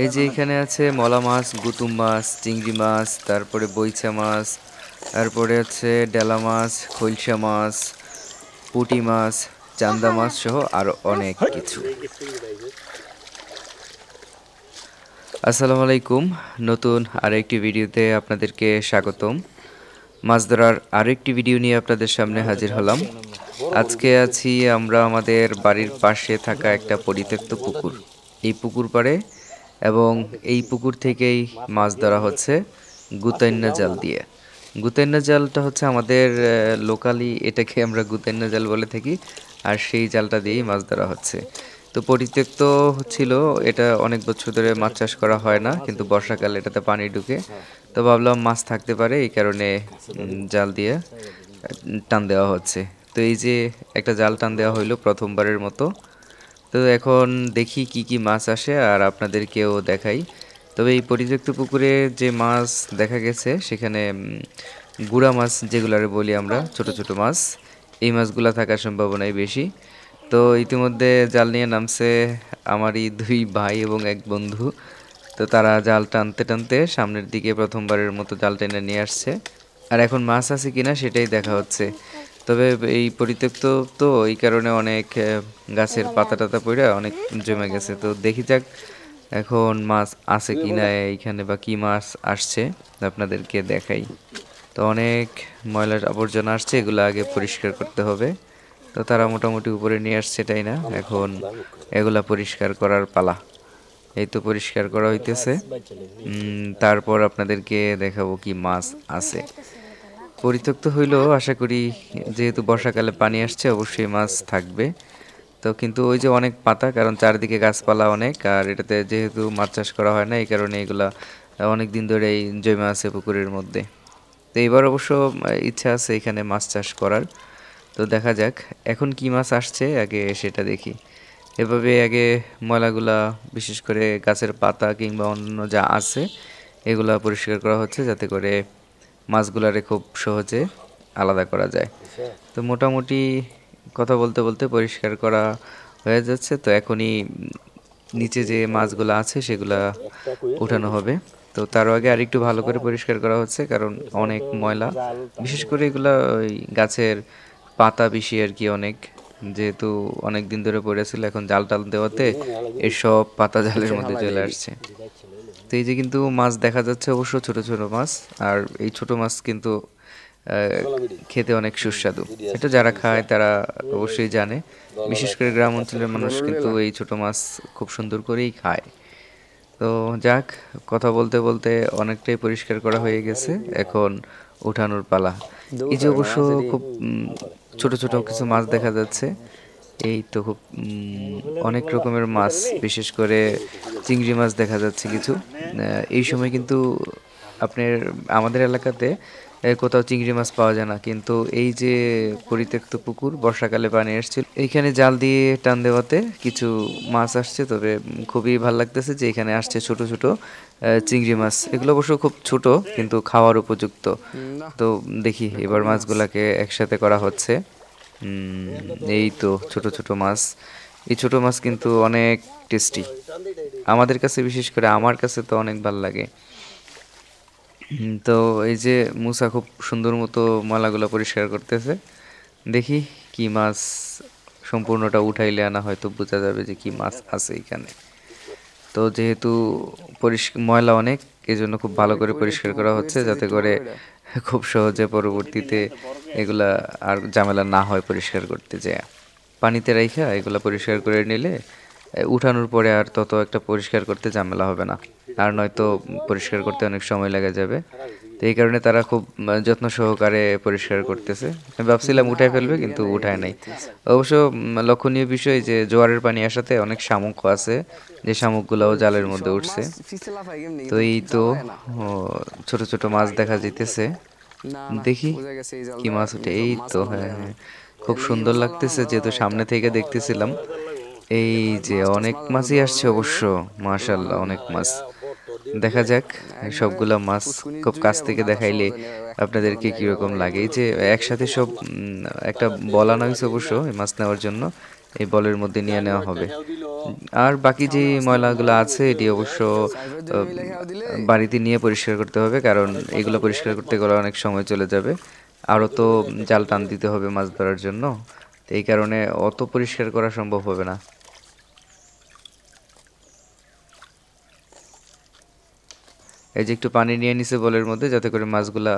এই যে এখানে আছে মলা মাছ, গুতুম মাছ, চিংড়ি মাছ, তারপরে বইচা মাছ, তারপরে হচ্ছে ডেলা মাছ, খৈলসা মাছ, পুঁটি মাছ, চান্দা মাছ সহ আরও অনেক কিছু। আসসালামু আলাইকুম। নতুন আরেকটি ভিডিওতে আপনাদেরকে স্বাগতম। মাছ ধরার আরেকটি ভিডিও নিয়ে আপনাদের সামনে হাজির হলাম। আজকে আছি আমরা আমাদের বাড়ির পাশে থাকা একটা পরিত্যক্ত পুকুর। এই পুকুর পাড়ে এবং এই পুকুর থেকেই মাছ ধরা হচ্ছে গুতাইন্না জাল দিয়ে। গুতাইন্না জালটা হচ্ছে আমাদের লোকালি এটাকে আমরা গুতাইন্না জাল বলে থাকি, আর সেই জালটা দিয়েই মাছ ধরা হচ্ছে। তো পরিত্যক্ত ছিল, এটা অনেক বছর ধরে মাছ চাষ করা হয় না, কিন্তু বর্ষাকালে এটাতে পানি ঢুকে। তো ভাবলাম মাছ থাকতে পারে, এই কারণে জাল দিয়ে টান দেওয়া হচ্ছে। তো এই যে একটা জাল টান দেওয়া হইল প্রথমবারের মতো তো এখন দেখি কি কি মাছ আসে আর আপনাদেরকেও দেখাই। তবে এই পরিত্যক্ত পুকুরে যে মাছ দেখা গেছে, সেখানে গুড়া মাছ যেগুলারে বলি আমরা, ছোট ছোট মাছ, এই মাছগুলা থাকার সম্ভাবনাই বেশি। তো ইতিমধ্যে জাল নিয়ে নামছে আমারই দুই ভাই এবং এক বন্ধু। তো তারা জাল টানতে টানতে সামনের দিকে প্রথমবারের মতো জাল টেনে নিয়ে আসছে। আর এখন মাছ আছে কিনা সেটাই দেখা হচ্ছে। তবে এই পরিত্যক্ত তো এই কারণে অনেক গাছের পাতা টাতা পড়ে অনেক জমে গেছে। তো দেখি যাক এখন মাছ আছে কি না এইখানে বা কি মাছ আসছে আপনাদেরকে দেখাই। তো অনেক ময়লার আবর্জনা আসছে এগুলো আগে পরিষ্কার করতে হবে। তো তারা মোটামুটি উপরে নিয়ে আসছে তাই না এখন এগুলা পরিষ্কার করার পালা। এই তো পরিষ্কার করা হইতেছে। তারপর আপনাদেরকে দেখাবো কি মাছ আছে। পরিত্যক্ত হইলেও আশা করি যেহেতু বর্ষাকালে পানি আসছে, অবশ্যই মাছ থাকবে। তো কিন্তু ওই যে অনেক পাতা, কারণ চারিদিকে গাছপালা অনেক, আর এটাতে যেহেতু মাছ চাষ করা হয় না, এই কারণে এগুলা অনেক দিন ধরেই জমে আছে পুকুরের মধ্যে। তো এবার অবশ্য ইচ্ছা আছে এখানে মাছ চাষ করার। তো দেখা যাক, এখন কি মাছ আসছে, আগে সেটা দেখি। এভাবে আগে ময়লাগুলা, বিশেষ করে গাছের পাতা কিংবা অন্য যা আছে, এগুলা পরিষ্কার করা হচ্ছে, যাতে করে মাছগুলারে খুব সহজে আলাদা করা যায়। তো মোটামুটি কথা বলতে বলতে পরিষ্কার করা হয়ে যাচ্ছে। তো এখনই নিচে যে মাছগুলো আছে সেগুলা উঠানো হবে। তো তার আগে আরেকটু ভালো করে পরিষ্কার করা হচ্ছে কারণ অনেক ময়লা। বিশেষ করে এগুলা ওই গাছের পাতা বেশি আর কি অনেক। যেহেতু অনেক দিন ধরে পড়েছিল এখন জাল টাল দেওয়াতে এসব পাতা জালের মধ্যে চলে আসছে। তো এই যে কিন্তু মাছ দেখা যাচ্ছে অবশ্য ছোট ছোট মাছ, আর এই ছোট মাছ কিন্তু খেতে অনেক সুস্বাদু। এটা যারা খায় তারা অবশ্যই জানে। বিশেষ করে গ্রাম অঞ্চলের মানুষ কিন্তু এই ছোট মাছ খুব সুন্দর করেই খায়। তো যাক, কথা বলতে বলতে অনেকটাই পরিষ্কার করা হয়ে গেছে। এখন উঠানোর পালা। এই যে অবশ্য খুব ছোট ছোট কিছু মাছ দেখা যাচ্ছে। এই তো খুব অনেক রকমের মাছ বিশেষ করে চিংড়ি মাছ দেখা যাচ্ছে কিছু। এই সময় কিন্তু আপনার আমাদের এলাকাতে কোথাও চিংড়ি মাছ পাওয়া যায় না। কিন্তু এই যে পরিত্যক্ত পুকুর বর্ষাকালে পানি এসেছিল এইখানে জাল দিয়ে টান দেওয়াতে কিছু মাছ আসছে। তবে খুবই ভালো লাগতেছে যে এখানে আসছে ছোট ছোট আহ, চিংড়ি মাছ। এগুলো অবশ্য খুব ছোট কিন্তু খাওয়ার উপযুক্ত। তো দেখি এবার মাছগুলাকে একসাথে করা হচ্ছে। এই তো ছোট ছোট মাছ। এই ছোট মাছ কিন্তু অনেক টেস্টি আমাদের কাছে বিশেষ করে আমার কাছে তো অনেক ভালো লাগে। তো এই যে মুসা খুব সুন্দর মতো ময়লাগুলো পরিষ্কার করতেছে। দেখি কি মাছ সম্পূর্ণটা উঠাইলে আনা হয়তো বোঝা যাবে যে কি মাছ আছে এখানে তো যেহেতু পরিষ্কার ময়লা অনেক এই জন্য খুব ভালো করে পরিষ্কার করা হচ্ছে যাতে করে খুব সহজে পরবর্তীতে এগুলা আর ঝামেলা না হয় পরিষ্কার করতে যায়। পানিতে রাইখা এগুলা পরিষ্কার করে নিলে উঠানোর পরে আর তত একটা পরিষ্কার করতে ঝামেলা হবে না। আর নয়তো পরিষ্কার করতে অনেক সময় লেগে যাবে। তো এই কারণে তারা খুব যত্ন সহকারে পরিষ্কার করতেছে। ভাবছিলাম উঠায় ফেলবে, কিন্তু উঠায় নাই। অবশ্য লক্ষণীয় বিষয় যে জোয়ারের পানি আসাতে অনেক শামুক আছে, যে শামুকগুলাও জালের মধ্যে উঠছে। তো এই তো ছোট ছোট মাছ দেখা যাইতেছে। দেখি কি মাছ উঠে। এই তো হ্যাঁ হ্যাঁ। খুব সুন্দর লাগতেছে, যেহেতু সামনে থেকে দেখতেছিলাম। এই যে অনেক মাছই আসছে অবশ্য মাশাল্লাহ অনেক মাছ। দেখা যাক, সবগুলা মাছ খুব কাছ থেকে দেখাইলে আপনাদেরকে কীরকম লাগে। এই যে একসাথে সব একটা বলা হয়েছে অবশ্য মাছ নেওয়ার জন্য, এই বলের মধ্যে নিয়ে নেওয়া হবে। আর বাকি যে ময়লাগুলো আছে, এটি অবশ্য বাড়িতে নিয়ে পরিষ্কার করতে হবে, কারণ এগুলো পরিষ্কার করতে গেলে অনেক সময় চলে যাবে। আরও তো জাল টান দিতে হবে মাছ ধরার জন্য এই কারণে অত পরিষ্কার করা সম্ভব হবে না। এই যে একটু পানি নিয়ে নিছে বলের মধ্যে যাতে করে মাছগুলা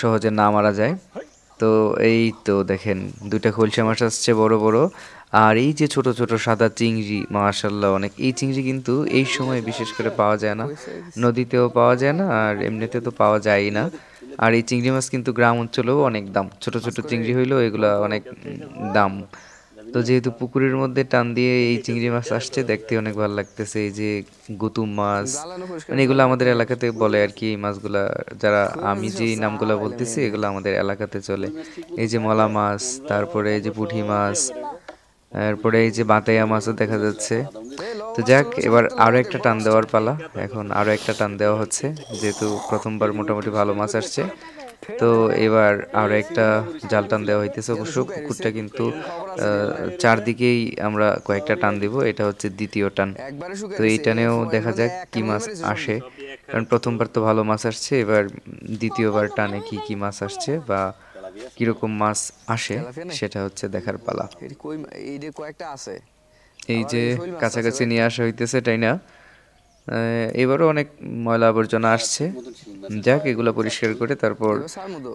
সহজে না মারা যায়। তো এই তো দেখেন, দুইটা খলসা মাছ আসছে বড় বড়। আর এই যে ছোট ছোট সাদা চিংড়ি মাশাল্লাহ অনেক। এই চিংড়ি কিন্তু এই সময় বিশেষ করে পাওয়া যায় না। নদীতেও পাওয়া যায় না আর এমনিতে তো পাওয়া যায়ই না। আর এই চিংড়ি মাছ কিন্তু গ্রাম অঞ্চলেও অনেক দাম। ছোট ছোট চিংড়ি হইলেও এগুলা অনেক দাম। তো যেহেতু পুকুরের মধ্যে টান দিয়ে এই চিংড়ি মাছ আসছে, দেখতে অনেক ভালো লাগতেছে। এই যে গুতুম মাছ মানে এগুলো আমাদের এলাকাতে বলে আর কি, এই মাছগুলা যারা আমি যে নামগুলো বলতেছি, এগুলো আমাদের এলাকাতে চলে। এই যে মলা মাছ, তারপরে এই যে পুঁটি মাছ, এরপরে এই যে বাতাইয়া মাছও দেখা যাচ্ছে। তো যাক, এবার আরও একটা টান দেওয়ার পালা। এখন আরও একটা টান দেওয়া হচ্ছে, যেহেতু প্রথমবার মোটামুটি ভালো মাছ আসছে। তো এবার আরও একটা জাল টান দেওয়া হইতেছে অবশ্য পুকুরটা কিন্তু চারদিকেই আমরা কয়েকটা টান দিব এটা হচ্ছে দ্বিতীয় টান। তো এই টানেও দেখা যাক কি মাছ আসে। কারণ প্রথমবার তো ভালো মাছ আসছে এবার দ্বিতীয়বার টানে কি কি মাছ আসছে বা কীরকম মাছ আসে সেটা হচ্ছে দেখার পালা। এই যে এই যে কাছাকাছি নিয়ে আসা হইতেছে তাই না? এবারও অনেক ময়লা আবর্জনা আসছে। যাক, এগুলো পরিষ্কার করে তারপর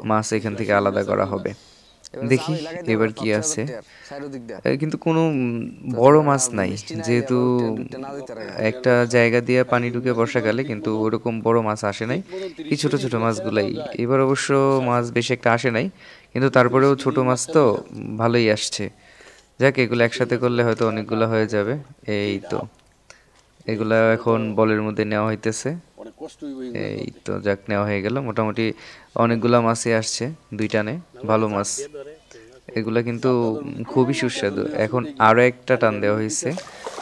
মাছ এখান থেকে আলাদা করা হবে। দেখি এবার কি আছে। কিন্তু কোনো বড় মাছ নাই। যেহেতু একটা জায়গা দিয়ে পানি ঢুকে বর্ষাকালে কিন্তু ওরকম বড় মাছ আসে নাই। এই ছোট ছোট মাছগুলাই। এবার অবশ্য মাছ বেশি একটা আসে নাই, কিন্তু তারপরেও ছোট মাছ তো ভালোই আসছে। যাক, এগুলো একসাথে করলে হয়তো অনেকগুলো হয়ে যাবে। এই তো। এগুলা এখন বলের মধ্যে নেওয়া হইতেছে এই তো যাক নেওয়া হয়ে গেল মোটামুটি অনেকগুলা মাছই আসছে দুই টানে ভালো মাছ এগুলা কিন্তু খুবই সুস্বাদু এখন আরও একটা টান দেওয়া হয়েছে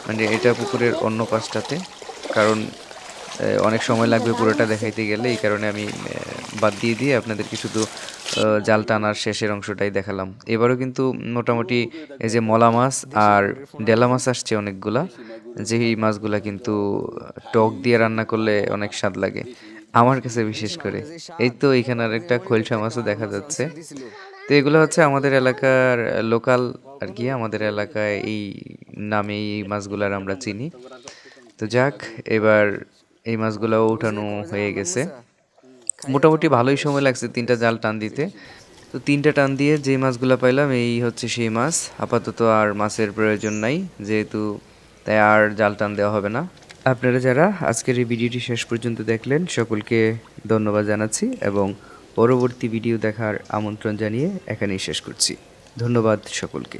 মানে এটা পুকুরের অন্য পাশটাতে কারণ অনেক সময় লাগবে পুরোটা দেখাইতে গেলে এই কারণে আমি বাদ দিয়ে দিয়ে আপনাদেরকে শুধু জাল টানার শেষের অংশটাই দেখালাম এবারও কিন্তু মোটামুটি এই যে মলা মাছ আর ডেলা মাছ আসছে অনেকগুলা যে এই মাছগুলা কিন্তু টক দিয়ে রান্না করলে অনেক স্বাদ লাগে। আমার কাছে বিশেষ করে। এই তো এখানে আর একটা খোলসা মাছও দেখা যাচ্ছে। তো এগুলো হচ্ছে আমাদের এলাকার লোকাল আর কি, আমাদের এলাকায় এই নামে এই মাছগুলার আমরা চিনি। তো যাক, এবার এই মাছগুলাও উঠানো হয়ে গেছে। মোটামুটি ভালোই সময় লাগছে তিনটা জাল টান দিতে। তো তিনটা টান দিয়ে যে মাছগুলো পাইলাম, এই হচ্ছে সেই মাছ। আপাতত আর মাছের প্রয়োজন নাই, যেহেতু তাই আর জাল টান দেওয়া হবে না। আপনারা যারা আজকের এই ভিডিওটি শেষ পর্যন্ত দেখলেন, সকলকে ধন্যবাদ জানাচ্ছি এবং পরবর্তী ভিডিও দেখার আমন্ত্রণ জানিয়ে এখানেই শেষ করছি। ধন্যবাদ সকলকে।